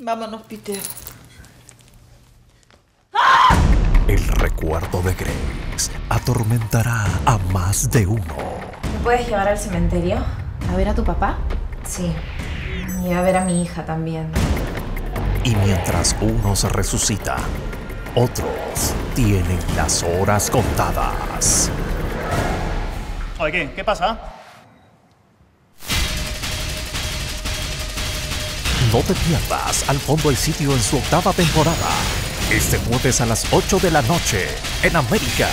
Vámonos, Peter. El recuerdo de Grace atormentará a más de uno. ¿Me puedes llevar al cementerio? ¿A ver a tu papá? Sí. Y a ver a mi hija también. Y mientras unos resucitan, otros tienen las horas contadas. Oye, ¿qué, ¿qué pasa? No te pierdas Al fondo el sitio en su octava temporada. Este jueves a las 8 de la noche en América